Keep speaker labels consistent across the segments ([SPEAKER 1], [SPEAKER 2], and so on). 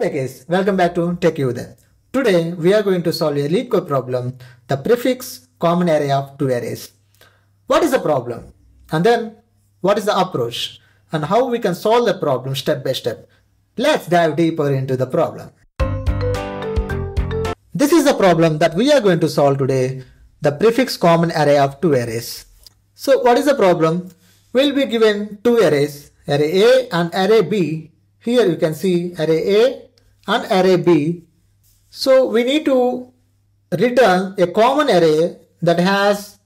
[SPEAKER 1] Guys, welcome back to Techie Uday. Today we are going to solve a LeetCode problem, the prefix common array of two arrays. What is the problem? And then what is the approach? And how we can solve the problem step by step. Let's dive deeper into the problem. This is the problem that we are going to solve today, the prefix common array of two arrays. So what is the problem? We'll be given two arrays, array A and array B. Here you can see array A and array B. So we need to return a common array that has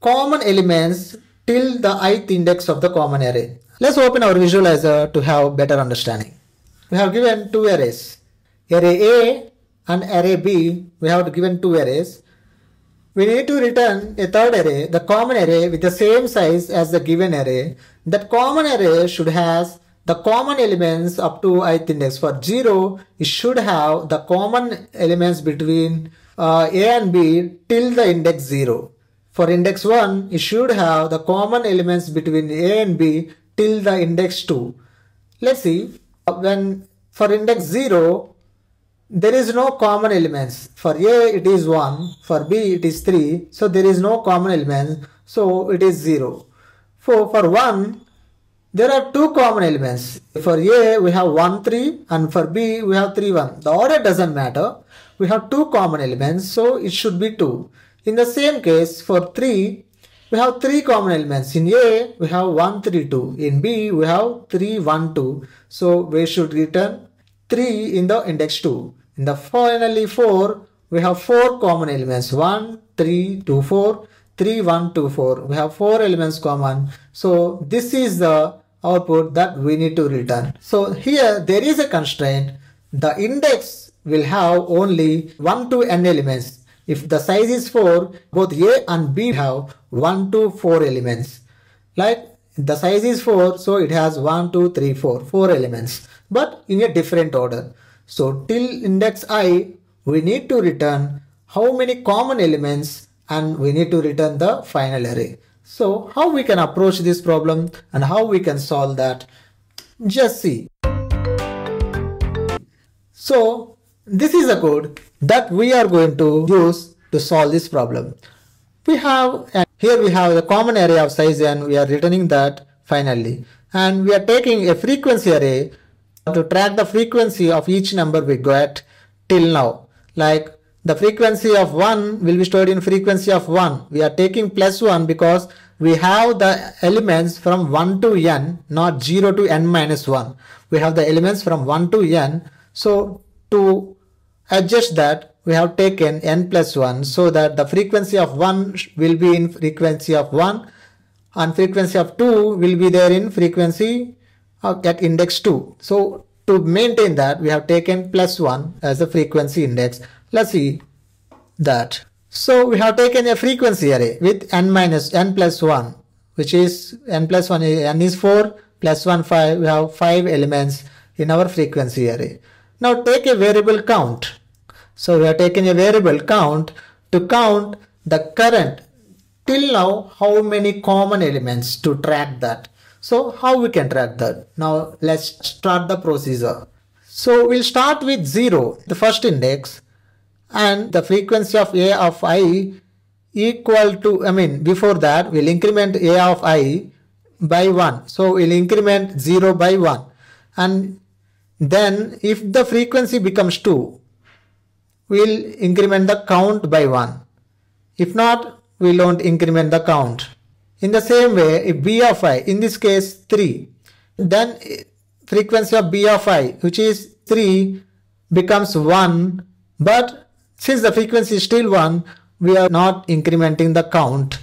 [SPEAKER 1] common elements till the ith index of the common array. Let's open our visualizer to have better understanding. We have given two arrays, array A and array B. We have given two arrays. We need to return a third array, the common array with the same size as the given array. That common array should has the common elements up to ith index. For 0, it should have the common elements between uh, A and B till the index 0. For index 1, it should have the common elements between A and B till the index 2. Let's see, when for index 0, there is no common elements. For A it is 1, for B it is 3, so there is no common elements, so it is 0. For, for 1, there are two common elements. For A we have 1 3 and for B we have 3 1. The order doesn't matter. We have two common elements, so it should be 2. In the same case, for 3, we have three common elements. In A, we have 1, 3, 2. In B, we have 3, 1, 2. So we should return 3 in the index 2. In the finally 4, we have 4 common elements. 1, 3, 2, 4, 3, 1, 2, 4. We have 4 elements common. So this is the output that we need to return. So here there is a constraint. The index will have only 1 to n elements. If the size is 4, both A and B have 1 to 4 elements. Like the size is 4, so it has 1, 2, 3, 4, 4 elements, but in a different order. So till index i, we need to return how many common elements and we need to return the final array. So how we can approach this problem and how we can solve that, just see. So this is a code that we are going to use to solve this problem. We have, and here we have the common array of size n, we are returning that finally. And we are taking a frequency array to track the frequency of each number we got till now. Like the frequency of 1 will be stored in frequency of 1. We are taking plus 1 because we have the elements from 1 to n, not 0 to n minus 1. We have the elements from 1 to n. So to adjust that, we have taken n plus 1 so that the frequency of 1 will be in frequency of 1 and frequency of 2 will be there in frequency uh, at index 2. So to maintain that, we have taken plus 1 as a frequency index. Let's see that. So we have taken a frequency array with n minus n plus 1, which is n plus 1, n is 4, plus 1, 5. We have 5 elements in our frequency array. Now take a variable count. So we have taken a variable count to count the current till now how many common elements to track that. So how we can track that? Now let's start the procedure. So we'll start with 0, the first index and the frequency of a of i equal to, I mean before that we'll increment a of i by 1. So we'll increment 0 by 1 and then if the frequency becomes 2 we'll increment the count by 1. If not we won't increment the count. In the same way, if b of i, in this case 3, then frequency of b of i, which is 3, becomes 1, but since the frequency is still 1, we are not incrementing the count.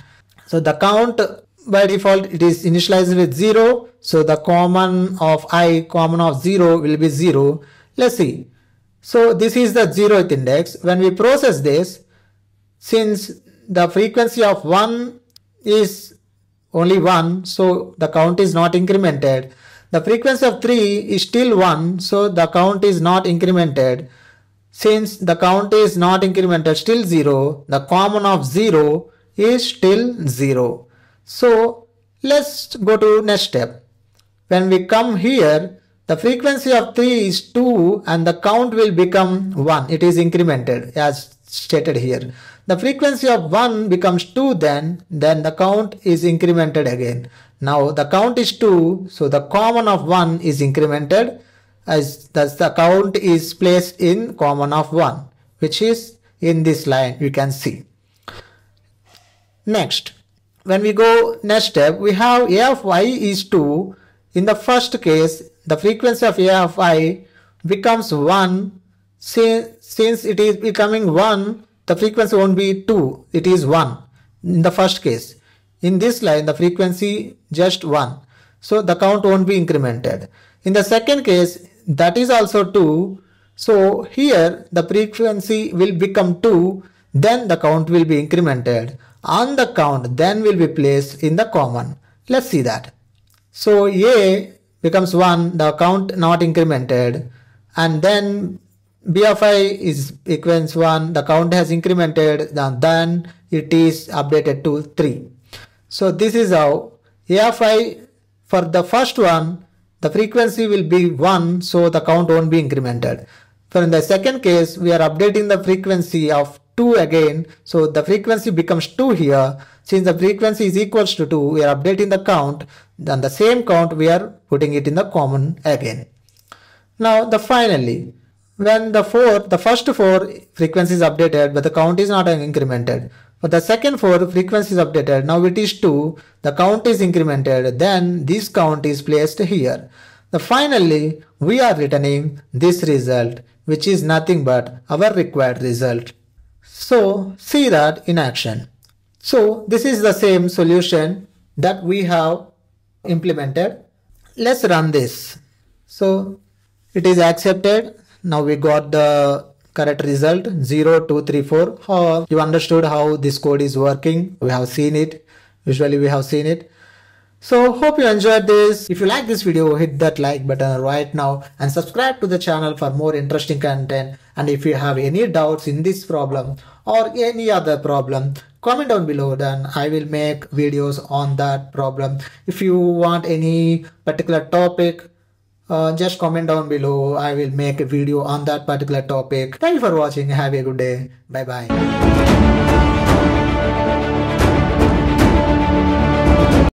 [SPEAKER 1] So the count by default it is initialized with 0, so the common of i, common of 0 will be 0. Let's see. So this is the 0th index. When we process this, since the frequency of 1 is only 1 so the count is not incremented. The frequency of 3 is still 1 so the count is not incremented. Since the count is not incremented still 0 the common of 0 is still 0 so let's go to next step. When we come here the frequency of 3 is 2 and the count will become 1. It is incremented as stated here. The frequency of 1 becomes 2 then, then the count is incremented again. Now the count is 2, so the common of 1 is incremented as thus the count is placed in common of 1 which is in this line you can see. Next, when we go next step, we have a of i is 2. In the first case, the frequency of a of i becomes 1. Since it is becoming 1, the frequency won't be 2, it is 1 in the first case. In this line, the frequency just 1. So the count won't be incremented. In the second case, that is also 2. So here the frequency will become 2, then the count will be incremented. On the count, then will be placed in the common. Let's see that. So A becomes 1, the count not incremented, and then B of i is equals 1, the count has incremented, then it is updated to 3. So this is how A of i for the first one, the frequency will be 1, so the count won't be incremented. For in the second case, we are updating the frequency of 2 again. So the frequency becomes 2 here. Since the frequency is equals to 2, we are updating the count. Then the same count, we are putting it in the common again. Now the finally, when the four, the first four frequency is updated, but the count is not incremented. For the second four frequency is updated, now it is 2, the count is incremented, then this count is placed here. The finally, we are returning this result, which is nothing but our required result. So see that in action. So this is the same solution that we have implemented. Let's run this. So it is accepted. Now we got the correct result 0 2 3 4 how you understood how this code is working we have seen it usually we have seen it so hope you enjoyed this. If you like this video hit that like button right now and subscribe to the channel for more interesting content. And if you have any doubts in this problem or any other problem comment down below. Then i will make videos on that problem. If you want any particular topic uh, just comment down below. I will make a video on that particular topic. Thank you for watching. Have a good day. Bye bye